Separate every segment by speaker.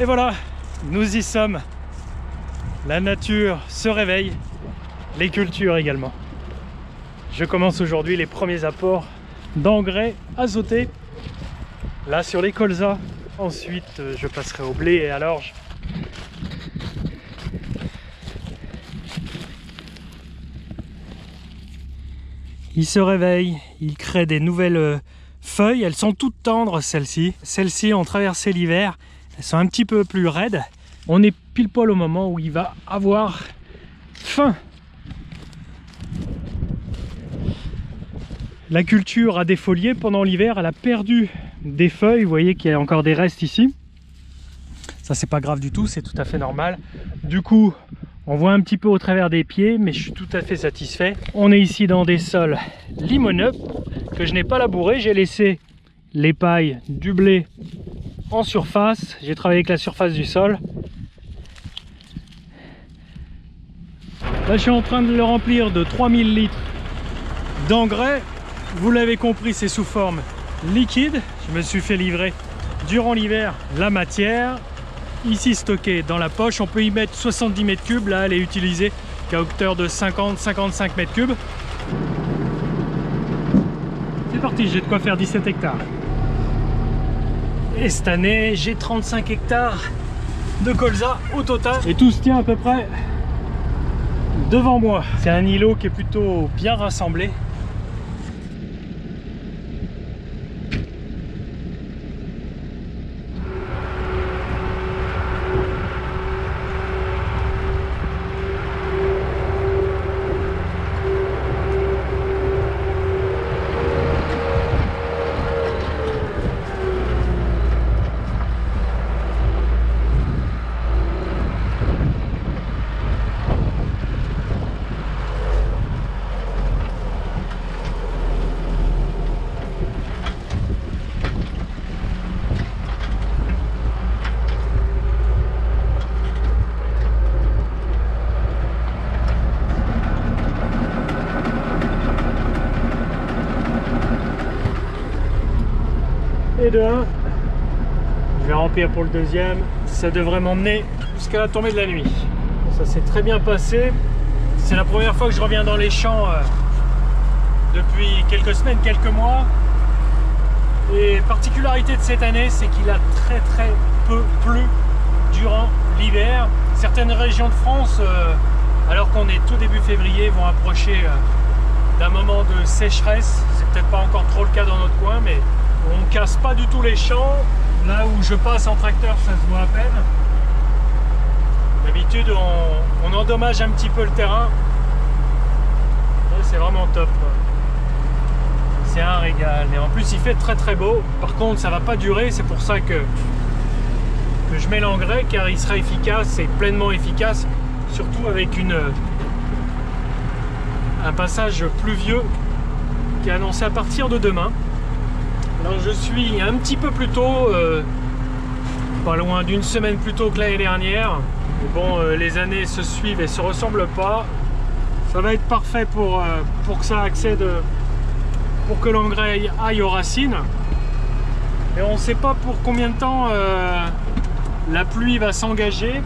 Speaker 1: Et voilà, nous y sommes. La nature se réveille, les cultures également. Je commence aujourd'hui les premiers apports d'engrais azotés. Là sur les colzas. Ensuite, je passerai au blé et à l'orge. Il se réveille, il crée des nouvelles euh, feuilles. Elles sont toutes tendres, celles-ci. Celles-ci ont traversé l'hiver. Elles sont un petit peu plus raides. On est pile poil au moment où il va avoir faim. La culture a défolié pendant l'hiver. Elle a perdu des feuilles. Vous voyez qu'il y a encore des restes ici. Ça, c'est pas grave du tout. C'est tout à fait normal. Du coup, on voit un petit peu au travers des pieds, mais je suis tout à fait satisfait. On est ici dans des sols limoneux que je n'ai pas labouré. J'ai laissé les pailles du blé en surface. J'ai travaillé avec la surface du sol. Là, je suis en train de le remplir de 3000 litres d'engrais. Vous l'avez compris, c'est sous forme liquide. Je me suis fait livrer durant l'hiver la matière ici stockée dans la poche. On peut y mettre 70 mètres cubes. Là, elle est utilisée qu'à hauteur de 50-55 mètres cubes. C'est parti, j'ai de quoi faire 17 hectares. Et cette année, j'ai 35 hectares de colza au total. Et tout se tient à peu près devant moi. C'est un îlot qui est plutôt bien rassemblé. et de 1. Remplir pour le deuxième. Ça devrait m'emmener jusqu'à la tombée de la nuit. Ça s'est très bien passé. C'est la première fois que je reviens dans les champs euh, depuis quelques semaines, quelques mois. Et particularité de cette année, c'est qu'il a très très peu plu durant l'hiver. Certaines régions de France, euh, alors qu'on est tout début février, vont approcher euh, d'un moment de sécheresse. C'est peut-être pas encore trop le cas dans notre coin, mais on casse pas du tout les champs. Là où je passe en tracteur, ça se voit à peine. D'habitude, on, endommage un petit peu le terrain. C'est vraiment top. C'est un régal. Et en plus, il fait très très beau. Par contre, ça va pas durer. C'est pour ça que, je mets l'engrais, car il sera efficace et pleinement efficace. Surtout avec une, un passage pluvieux qui est annoncé à partir de demain. Je suis un petit peu plus tôt, euh, pas loin d'une semaine plus tôt que l'année dernière. Mais bon, euh, les années se suivent et se ressemblent pas. Ça va être parfait pour, euh, que ça accède, pour que l'engrais aille aux racines. Et on ne sait pas pour combien de temps la pluie va s'engager.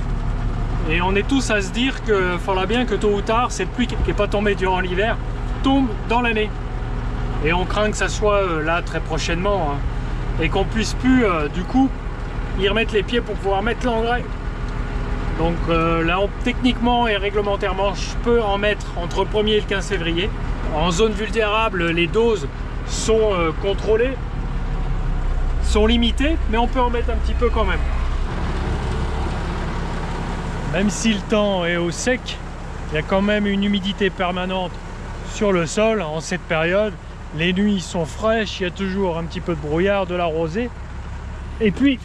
Speaker 1: Et on est tous à se dire qu'il faudra bien que tôt ou tard, cette pluie qui n'est pas tombée durant l'hiver, tombe dans l'année. Et on craint que ça soit euh, là très prochainement. Hein. et qu'on puisse plus, euh, du coup, y remettre les pieds pour pouvoir mettre l'engrais. Donc euh, là, techniquement et réglementairement, je peux en mettre entre le 1er et le 15 février. En zone vulnérable, les doses sont contrôlées, sont limitées, mais on peut en mettre un petit peu quand même. Même si le temps est au sec, il y a quand même une humidité permanente sur le sol en cette période les nuits sont fraîches, il y a toujours un petit peu de brouillard, de la rosée. Et puis,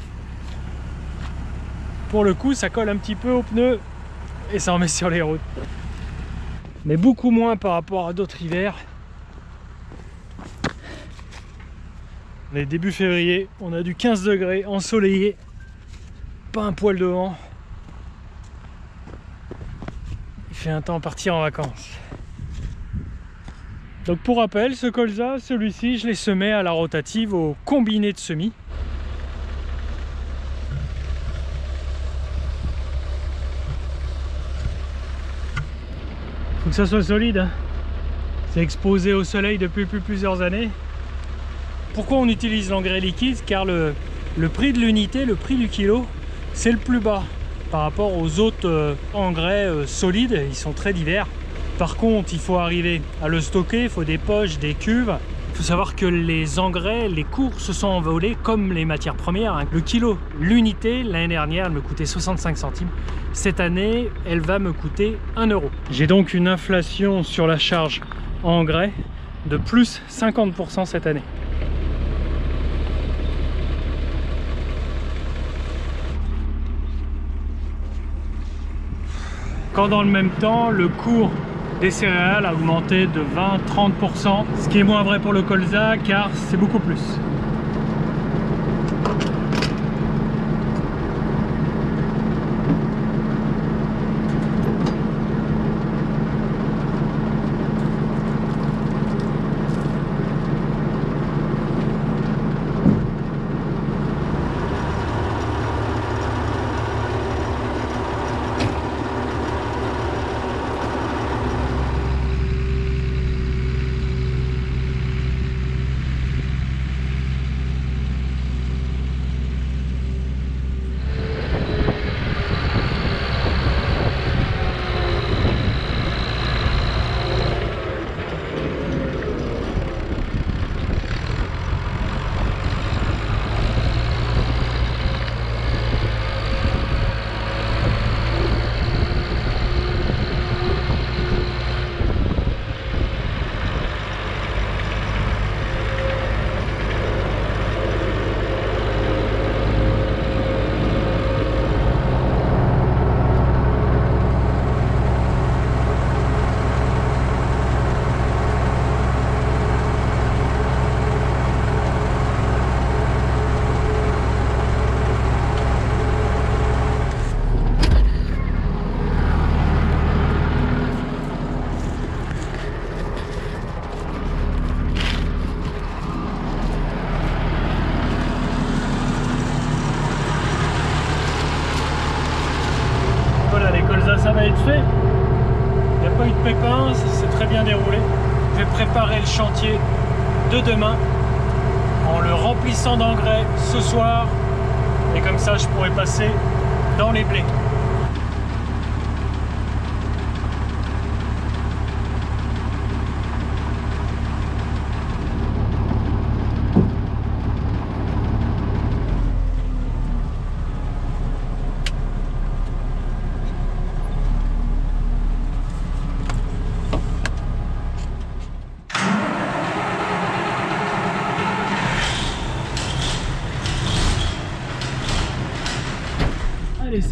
Speaker 1: pour le coup, ça colle un petit peu aux pneus et ça en met sur les routes. Mais beaucoup moins par rapport à d'autres hivers. On est début février, on a du 15 degrés, ensoleillé, pas un poil de vent. Il fait un temps partir en vacances. Donc pour rappel, ce colza, celui-ci, je les semais à la rotative au combiné de semis. Il Faut que ça soit solide. Hein. C'est exposé au soleil depuis plusieurs années. Pourquoi on utilise l'engrais liquide? Car le, prix de l'unité, le prix du kilo, c'est le plus bas par rapport aux autres euh, engrais euh, solides. Ils sont très divers. Par contre, il faut arriver à le stocker, il faut des poches, des cuves. Il faut savoir que les engrais, les cours se sont envolés comme les matières premières. hein. Le kilo, l'unité, l'année dernière, elle me coûtait 65 centimes. Cette année, elle va me coûter 1 euro. J'ai donc une inflation sur la charge en engrais de plus 50% cette année. Quand dans le même temps, le cours des céréales a augmenté de 20-30%, ce qui est moins vrai pour le colza car c'est beaucoup plus.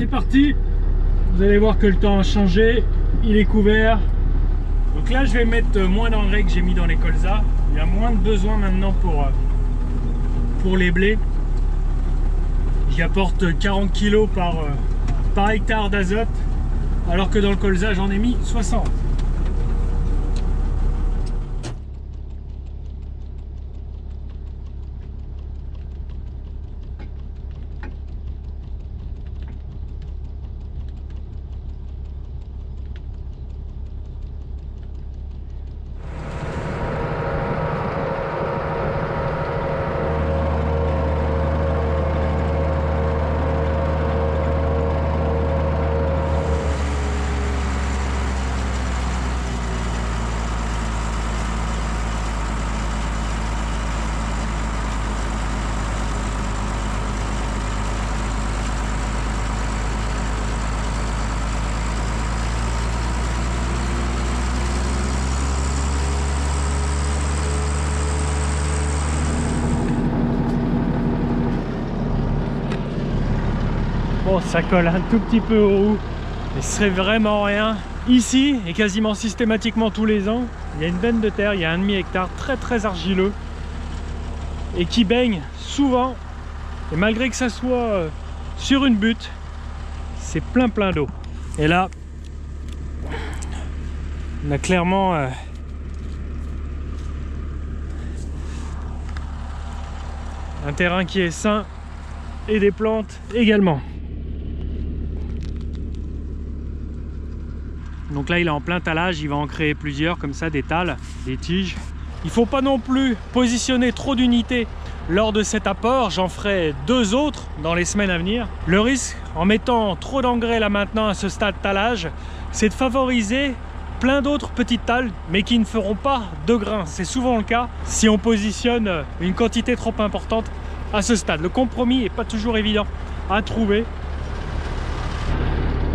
Speaker 1: Parti. Vous allez voir que le temps a changé. Il est couvert. Donc là, je vais mettre moins d'engrais que j'ai mis dans les colzas. Il y a moins de besoin maintenant pour, euh, pour les blés. J'y apporte 40 kg par, euh, par hectare d'azote, alors que dans le colza, j'en ai mis 60. Bon, ça colle un tout petit peu aux roues, mais ce serait vraiment rien. Ici, et quasiment systématiquement tous les ans, il y a une veine de terre, il y a un demi-hectare très très argileux et qui baigne souvent. Et malgré que ça soit euh, sur une butte, c'est plein plein d'eau. Et là, on a clairement euh, un terrain qui est sain et des plantes également. Donc là, il est en plein talage, il va en créer plusieurs comme ça, des tales, des tiges. Il ne faut pas non plus positionner trop d'unités lors de cet apport. J'en ferai deux autres dans les semaines à venir. Le risque, en mettant trop d'engrais là maintenant à ce stade talage, c'est de favoriser plein d'autres petites tales, mais qui ne feront pas de grains. C'est souvent le cas si on positionne une quantité trop importante à ce stade. Le compromis n'est pas toujours évident à trouver.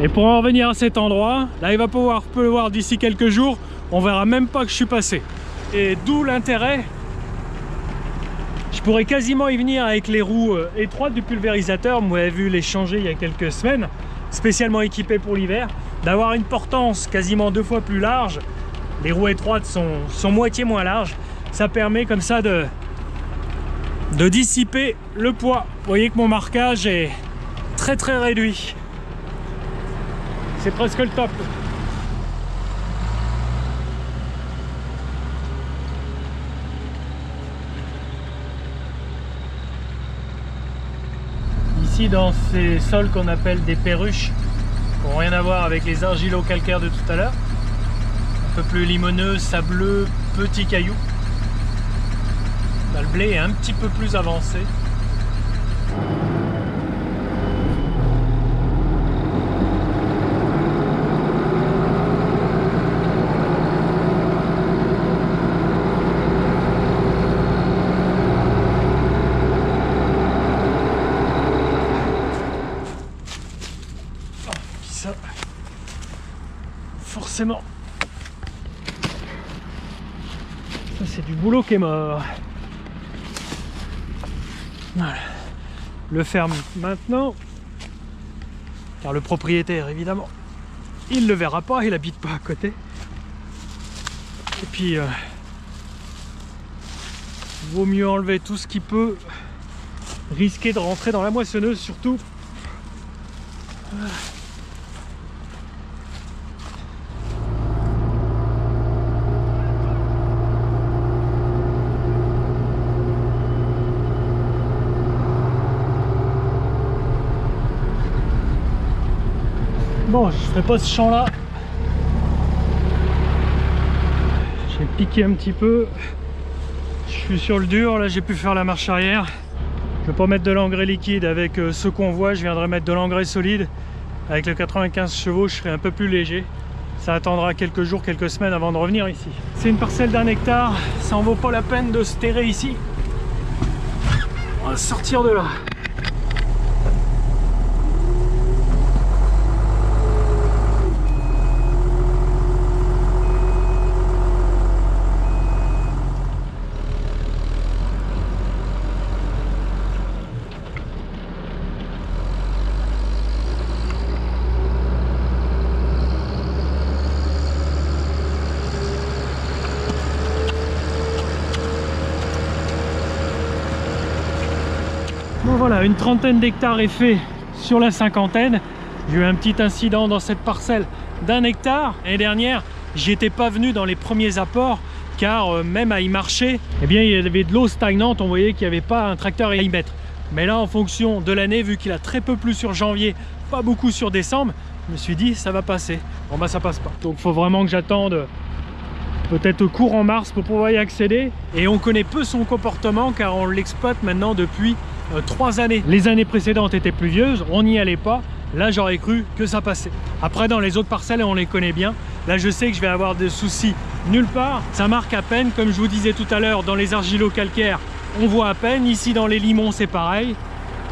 Speaker 1: Et pour en revenir à cet endroit, là il va pouvoir pleuvoir d'ici quelques jours, on verra même pas que je suis passé. Et d'où l'intérêt, je pourrais quasiment y venir avec les roues euh, étroites du pulvérisateur, vous avez vu les changer il y a quelques semaines, spécialement équipées pour l'hiver, d'avoir une portance quasiment deux fois plus large, les roues étroites sont, sont moitié moins larges, ça permet comme ça de, de dissiper le poids. Vous voyez que mon marquage est très très réduit. C'est presque le top. Ici dans ces sols qu'on appelle des perruches, qui n'ont rien à voir avec les argilo-calcaires de tout à l'heure, un peu plus limoneux, sableux, petits cailloux. le blé est un petit peu plus avancé. C'est du boulot qui est mort. Le ferme maintenant. Car le propriétaire évidemment, il le verra pas, il habite pas à côté. Et puis euh, vaut mieux enlever tout ce qui peut risquer de rentrer dans la moissonneuse surtout. Bon, je ferai pas ce champ là. J'ai piqué un petit peu. Je suis sur le dur, là j'ai pu faire la marche arrière. Je vais pas mettre de l'engrais liquide avec euh, ce qu'on voit, je viendrai mettre de l'engrais solide. Avec le 95 chevaux, je serai un peu plus léger. Ça attendra quelques jours, quelques semaines avant de revenir ici. C'est une parcelle d'un hectare, ça en vaut pas la peine de se terrer ici. On va sortir de là. Voilà, une trentaine d'hectares est fait sur la cinquantaine. J'ai eu un petit incident dans cette parcelle d'un hectare. L'année dernière, j'étais pas venu dans les premiers apports car euh, même à y marcher, eh bien, il y avait de l'eau stagnante, on voyait qu'il n'y avait pas un tracteur à y mettre. Mais là, en fonction de l'année, vu qu'il a très peu plu sur janvier, pas beaucoup sur décembre, je me suis dit, ça va passer. Bon, bah, ça passe pas. Donc, il faut vraiment que j'attende peut-être courant mars pour pouvoir y accéder. Et on connaît peu son comportement car on l'exploite maintenant depuis trois années. Les années précédentes étaient pluvieuses, on n'y allait pas. Là, j'aurais cru que ça passait. Après, dans les autres parcelles, on les connaît bien. Là, je sais que je vais avoir des soucis nulle part. Ça marque à peine, comme je vous disais tout à l'heure, dans les argilo-calcaires, on voit à peine. Ici, dans les limons, c'est pareil.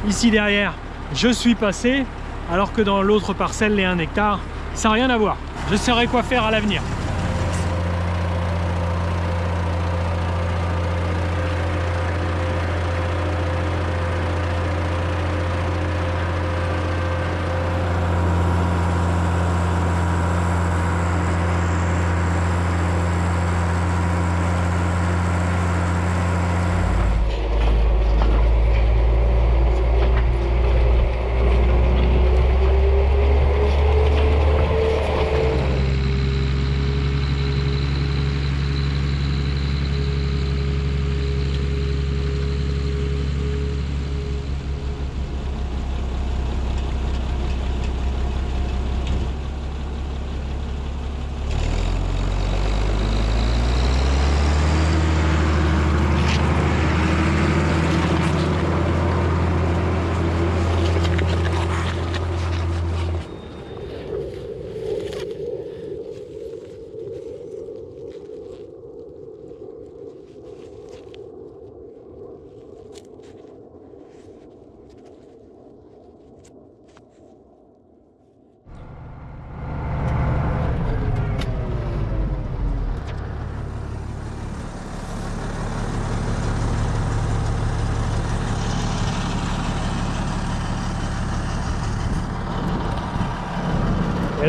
Speaker 1: Ici, derrière, je suis passé. Alors que dans l'autre parcelle, les 1 hectare, ça n'a rien à voir. Je saurai quoi faire à l'avenir.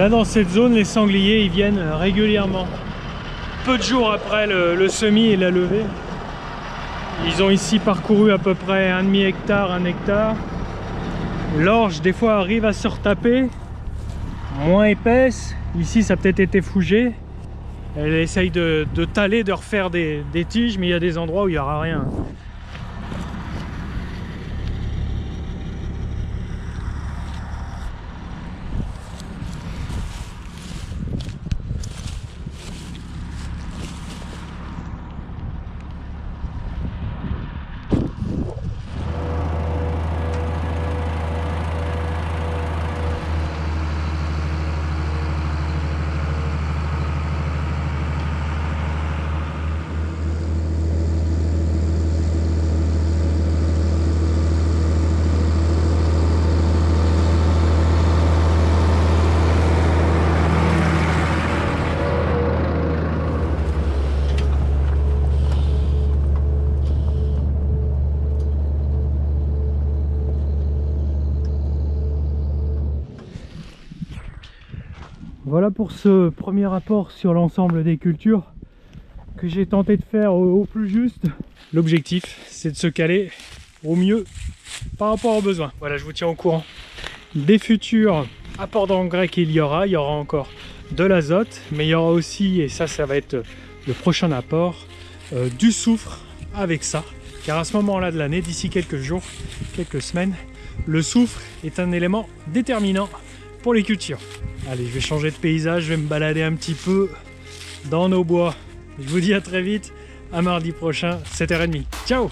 Speaker 1: Là dans cette zone, les sangliers ils viennent régulièrement. Peu de jours après le, semis et la levée. Ils ont ici parcouru à peu près un demi hectare, un hectare. L'orge des fois arrive à se retaper, moins épaisse. Ici ça a peut-être été fougé. Elle essaye de, taler, de refaire des tiges, mais il y a des endroits où il n'y aura rien. Voilà pour ce premier rapport sur l'ensemble des cultures que j'ai tenté de faire au, plus juste. L'objectif, c'est de se caler au mieux par rapport aux besoins. Voilà, je vous tiens au courant des futurs apports d'engrais qu'il y aura. Il y aura encore de l'azote, mais il y aura aussi, et ça, ça va être le prochain apport, euh, du soufre avec ça. Car à ce moment-là de l'année, d'ici quelques jours, quelques semaines, le soufre est un élément déterminant pour les cultures. Allez, je vais changer de paysage, je vais me balader un petit peu dans nos bois. Je vous dis à très vite, à mardi prochain, 7h30. Ciao